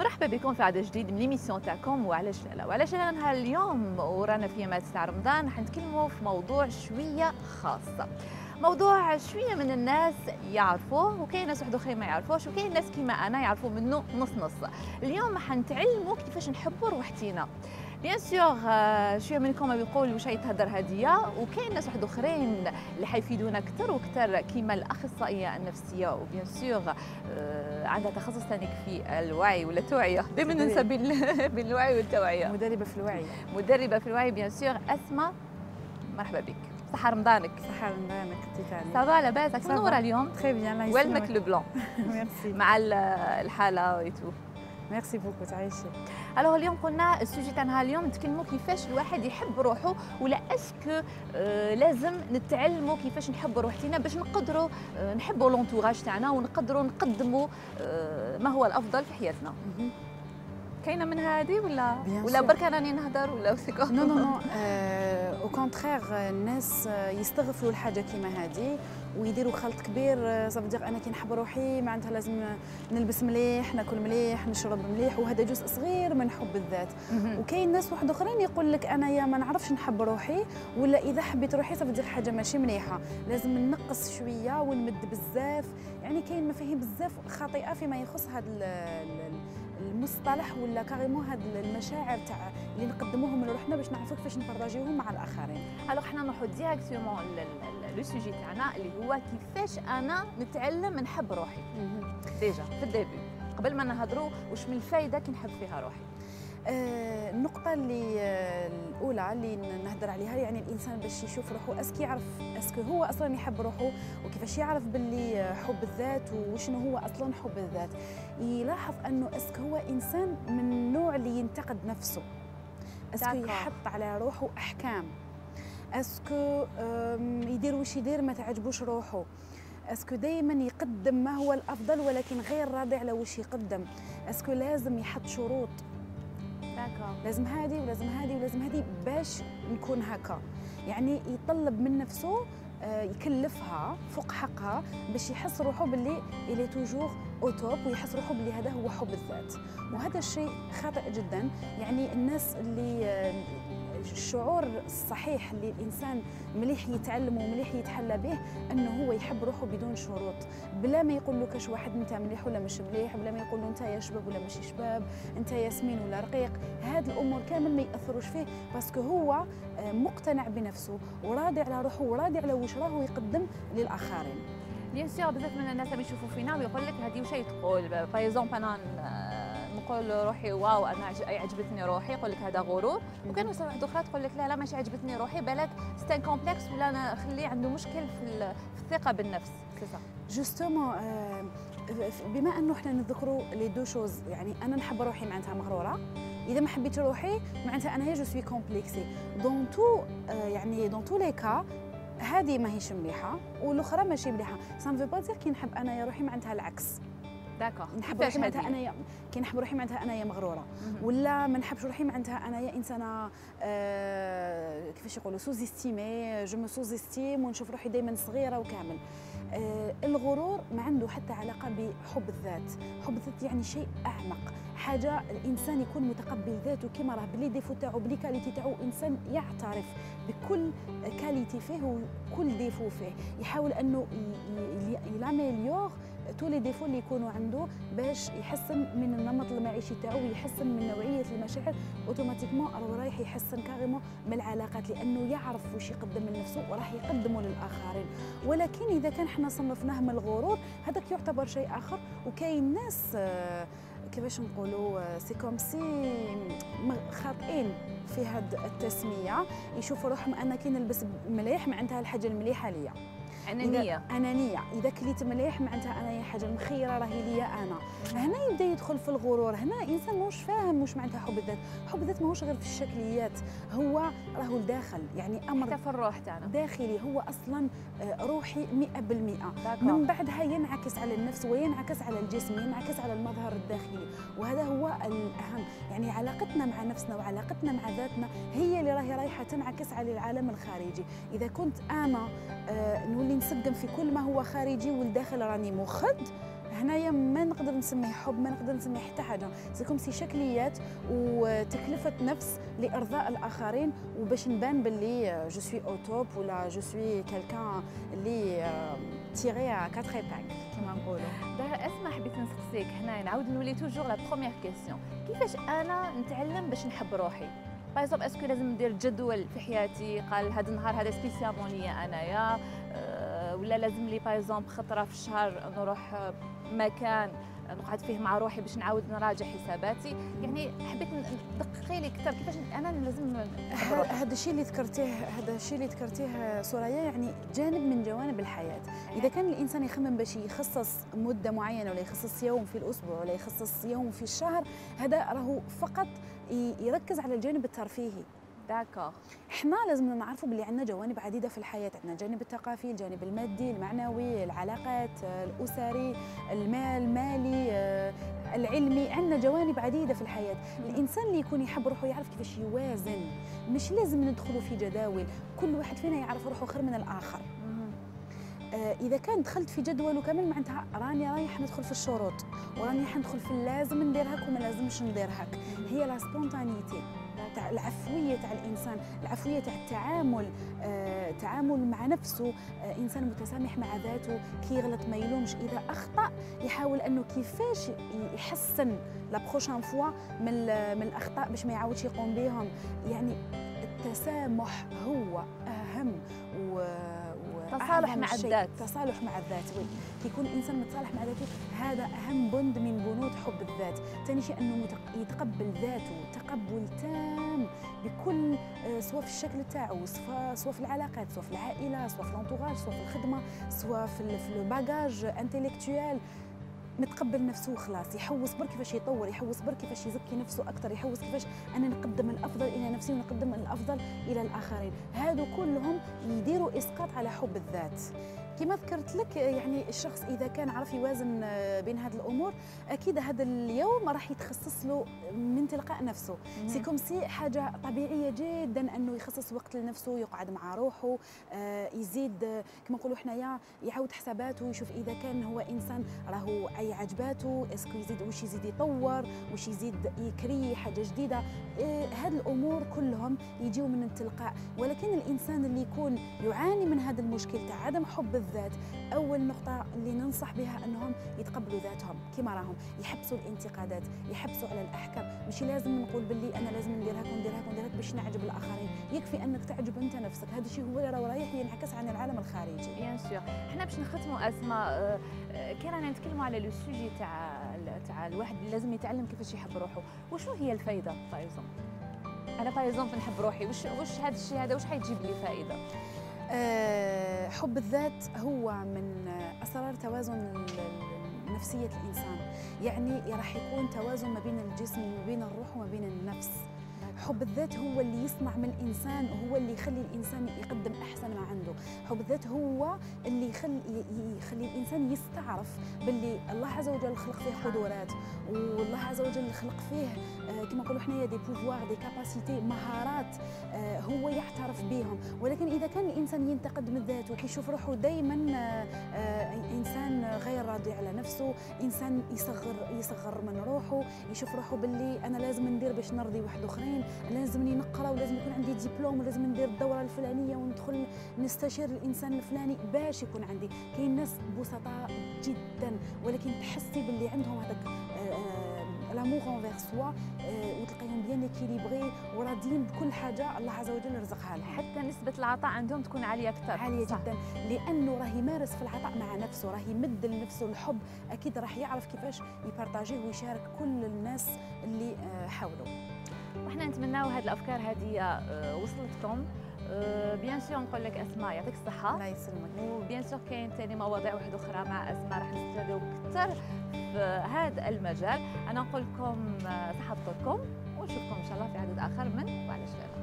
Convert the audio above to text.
مرحبا بكم في عدد جديد من l'émission تاعكم وعلاش لا لا وعلاش لا نهار اليوم ورانا في مات تاع رمضان حنتكلموا في موضوع شوية خاص. موضوع شوية من الناس يعرفوه وكاين ناس واحد آخرين ما يعرفوش وكاين ناس كيما أنا يعرفوا منه نص نص. اليوم حنتعلموا كيفاش نحبوا روحتينا. bien sûr شوية منكم يقول واش يتهدر هدية وكاين ناس واحد آخرين اللي حيفيدونا أكثر وأكثر كيما الأخصائية النفسية. و bien sûr عندها تخصص ثاني في الوعي ولا التوعيه دائما ننسى بين الوعي والتوعية. مدربة في الوعي. مدربة في الوعي بيان سور أسماء مرحبا بك. صحة رمضانك صحة رمضانك تيتاني سافا لاباس منورة اليوم تري بيان ويلمك لو بلون ميرسي مع الحالة ويتو ميرسي بوكو تعيشي الوغ اليوم قلنا السوجي تاعنا اليوم نتكلموا كيفاش الواحد يحب روحه ولا اسكو آه لازم نتعلموا كيفاش نحب روحتنا باش نقدروا آه نحبوا l'entourage تاعنا ونقدروا نقدموا آه ما هو الافضل في حياتنا كاينة من هذه ولا ولا برك راني نهضر ولا non non non au contraire الناس يستغفلوا الحاجة كيما هذه ويديروا خلط كبير. صافي أنا كي نحب روحي معناتها لازم نلبس مليح ناكل مليح نشرب مليح وهذا جزء صغير من حب الذات. وكاين ناس واحد أخرين يقول لك أنا يا ما نعرفش نحب روحي ولا إذا حبيت روحي صافي حاجة ماشي مليحة. لازم ننقص شوية ونمد بزاف. يعني كاين مفاهيم بزاف خاطئة فيما يخص هذا المصطلح ولا carrément هاد المشاعر تاع اللي نقدموهم لروحنا باش نعرفوا كيفاش نبارطاجيوهم مع الآخرين. alors حنا نروحوا directement le sujet تاعنا اللي هو كيفاش أنا نتعلم نحب روحي. déjà في ال début قبل ما نهضروا واش من الفايدة كي نحب فيها روحي. النقطة اللي آه الأولى اللي نهضر عليها يعني الإنسان باش يشوف روحه est-ce que يعرف est-ce que هو أصلا يحب روحه وكيفاش يعرف باللي حب الذات وشنو هو أصلا حب الذات. يلاحظ أنه est-ce que هو إنسان من النوع اللي ينتقد نفسه. est-ce que يحط على روحه أحكام. est-ce que يدير واش يدير ما تعجبوش روحه. est-ce que دائما يقدم ما هو الأفضل ولكن غير راضي على واش يقدم. اسكو لازم يحط شروط. لازم هذه ولازم هذه ولازم هذه باش نكون هكا. يعني يطلب من نفسه يكلفها فوق حقها باش يحس روحه باللي الي توجور أو توب ويحس روحه باللي هذا هو حب الذات. وهذا الشيء خاطئ جدا. يعني الناس اللي الشعور الصحيح اللي الإنسان مليح يتعلم ومليح يتحلى به إنه هو يحب روحه بدون شروط. بلا ما يقول لكش واحد أنت مليح ولا مش مليح بلا ما يقول له أنت يا شباب ولا ماشي شباب أنت يا سمين ولا رقيق هذه الأمور كامل ما يأثروش فيه parce que هو مقتنع بنفسه وراضي على روحه وراضي على واش راهو يقدم للآخرين. bien sûr بزاف من الناس اللي يشوفوا فينا ويقول لك هذه واش تقول باغ أنا نقول روحي واو أنا عجبتني روحي. يقول لك هذا غرور. وكان واحدة أخرى تقول لك لا لا ماشي عجبتني روحي بالك c'est un complexe ولا أنا خلي عنده مشكل في, الثقة بالنفس. justement بما أنه إحنا نذكروا les deux choses يعني أنا نحب روحي معناتها مغرورة. إذا ما حبيت روحي معناتها أنا هي je suis complexée dans tous يعني dans tous les cas هذه ماهيش مليحة والأخرى ماشي مليحة. فو با كي نحب أنا يا روحي معناتها العكس. d'accord. نحب روحي معناتها أنايا. كي نحب روحي معناتها أنايا مغرورة. ولا ما نحبش روحي معناتها أنايا إنسانة آه كيفاش يقولوا sous-estimée je me sous-estime ونشوف روحي دائما صغيرة وكامل. آه الغرور ما عنده حتى علاقة بحب الذات. حب الذات يعني شيء أعمق. حاجة الإنسان يكون متقبل ذاته كما راه بلي défauts تاعو بلي qualités تاعو إنسان يعترف بكل qualité فيه وكل défaut فيه. يحاول أنه يلاميليور tous les défauts اللي يكونوا عنده باش يحسن من النمط المعيشي تاعو ويحسن من نوعية المشاعر. automatiquement راه رايح يحسن carrément من العلاقات لأنه يعرف واش يقدم لنفسه وراح يقدمه للآخرين. ولكن إذا كان حنا صنفناه من الغرور هذاك يعتبر شيء آخر. وكاين ناس كيفاش نقولوا c'est comme si خاطئين في هاد التسمية. يشوفوا روحهم أنا كي نلبس مليح معناتها الحاجة المليحة ليا. أنانية. أنانية. إذا كليت مليح معناتها انايا حاجة المخيره راهي ليا أنا. هنا يبدأ يدخل في الغرور. هنا إنسان ماهوش فاهم واش معناتها حب الذات. حب الذات ماهوش غير في الشكليات. هو راهو الداخل يعني أمر حتى في الروح تاعنا. داخلي. هو أصلا روحي 100% من بعدها ينعكس على النفس وينعكس على الجسم ينعكس على المظهر الداخلي. وهذا هو الأهم. يعني علاقتنا مع نفسنا وعلاقتنا مع ذاتنا هي اللي راهي رايحة تنعكس على العالم الخارجي. إذا كنت أنا نولي نسقم في كل ما هو خارجي والداخل راني مخد. هنايا ما نقدر نسميه حب ما نقدر نسميه حتى حاجة. سيكم سي شكليات وتكلفة نفس لإرضاء الآخرين وباش نبان باللي جو سوي أو توب ولا جو سوي كالكان اللي تيغي ا 4 ايبانغ كما نقولوا. دابا اسمع حبيت نسقسيك هنا نعاود نولي توجور لا بروميير كيسيون كيفاش أنا نتعلم باش نحب روحي؟ par exemple est-ce que لازم ندير جدول في حياتي؟ قال هذا النهار هذا spécialement ليا أنايا. أه ولا لازم لي par exemple خطرة في الشهر نروح مكان نقعد فيه مع روحي باش نعاود نراجع حساباتي؟ يعني حبيت دققي لي أكثر كيفاش أنا لازم هذا الشيء اللي ذكرتيه هذا الشيء اللي ذكرتيه سوريا يعني جانب من جوانب الحياة. إذا كان الإنسان يخمم باش يخصص مدة معينة ولا يخصص يوم في الأسبوع ولا يخصص يوم في الشهر هذا راهو فقط يركز على الجانب الترفيهي. داكور إحنا لازم نعرفوا باللي عندنا جوانب عديدة في الحياة. عندنا الجانب الثقافي الجانب المادي المعنوي العلاقات الأسري المال المالي العلمي. عندنا جوانب عديدة في الحياة. الإنسان اللي يكون يحب روحه يعرف كيفاش يوازن. مش لازم ندخلوا في جداول. كل واحد فينا يعرف روحه خير من الآخر. إذا كان دخلت في جدول وكامل معناتها راني رايح ندخل في الشروط وراني رايح ندخل في اللازم ندير هاك وما لازمش ندير هاك. هي la spontanéité تاع العفوية تاع الإنسان العفوية تاع التعامل آه، تعامل مع نفسه. آه، إنسان متسامح مع ذاته كي يغلط ما يلومش. إذا أخطأ يحاول أنه كيفاش يحسن la prochaine fois من من الأخطاء باش ما يعاودش يقوم بهم يعني التسامح هو أهم و تصالح مع الذات. تصالح مع الذات. oui. كيكون الانسان متصالح مع ذاته هذا أهم بند من بنود حب الذات. ثاني شيء أنه يتقبل ذاته. تقبل تام بكل آه، سواء في الشكل تاعو سواء في العلاقات سواء في العائلة سواء في ال entourage سواء في الخدمه سواء في ال bagage intellectuel متقبل نفسه وخلاص يحوس برك كيفاش يطور يحوس برك كيفاش يزكي نفسه أكثر يحوس كيفاش أنا نقدم الأفضل إلى نفسي ونقدم الأفضل إلى الآخرين. هادو كلهم يديروا إسقاط على حب الذات. كما ذكرت لك يعني الشخص إذا كان عرف يوازن آه، بين هذه الأمور أكيد هذا اليوم راح يتخصص له من تلقاء نفسه. c'est comme si حاجة طبيعية جدا أنه يخصص وقت لنفسه يقعد مع روحه آه، يزيد آه، كما نقولوا حنايا يعاود حساباته ويشوف إذا كان هو إنسان راهو أي عجباته est-ce que يزيد واش يزيد يطور واش يزيد يكري حاجة جديدة. هذه الأمور كلهم يجيو من التلقاء. ولكن الإنسان اللي يكون يعاني من هذا المشكل تاع عدم حب الذات أول نقطة اللي ننصح بها أنهم يتقبلوا ذاتهم كما راهم يحبسوا الانتقادات يحبسوا على الأحكام. مش لازم نقول باللي أنا لازم ندير هكا وندير هكا وندير هكا باش نعجب الآخرين. يكفي أنك تعجب أنت نفسك. هذا الشيء هو اللي رايح ينعكس عن العالم الخارجي. bien sûr حنا باش نختموا أسماء آه، كي رانا نتكلموا على le sujet تاع تاع الواحد لازم يتعلم كيفاش يحب روحه. وشنو هي الفائده بايزون أنا بايزون نحب روحي. وش وش هذا الشيء هذا؟ وش حيجيب لي فائده حب الذات هو من أسرار توازن نفسية الإنسان. يعني راح يكون توازن ما بين الجسم وما بين الروح وما بين النفس. حب الذات هو اللي يصنع من الإنسان هو اللي يخلي الإنسان يقدم أحسن ما عنده. حب الذات هو اللي يخلي يخلي الإنسان يستعرف باللي الله عز وجل خلق فيه قدرات والله عز وجل خلق فيه آه، كما نقولوا حنايا دي بوفوار دي كاباسيتي مهارات آه، هو يعترف بهم ولكن إذا كان الإنسان ينتقد من ذاته كيشوف روحه دائما آه، إنسان راضي على نفسه إنسان يصغر يصغر من روحه يشوف روحه باللي أنا لازم ندير باش نرضي واحد آخرين لازمني نقرأ ولازم يكون عندي دبلوم ولازم ندير الدورة الفلانية وندخل نستشير الإنسان الفلاني باش يكون عندي. كاين ناس بسطاء جدا ولكن تحسي باللي عندهم هذاك l'amour envers soi وتلقاهم bien équilibrés وراضيين بكل حاجة الله عز وجل رزقها لهم حتى نسبة العطاء عندهم تكون عالية أكثر. عالية صح. جدا. لأنه راه يمارس في العطاء مع نفسه راه يمد لنفسه الحب أكيد راح يعرف كيفاش يpartagé ويشارك كل الناس اللي آه، حوله. وحنا نتمناو هذه الأفكار هذه آه، وصلتكم. بيان سور نقول لك أسماء يعطيك الصحة. الله يسلمك. و bien sûr كاين ثاني مواضيع واحدة أخرى مع أسماء راح نستفيدوا أكثر. هذا المجال. أنا نقول لكم آه، صحة ونشوفكم إن شاء الله في عدد آخر من وعلاش لالا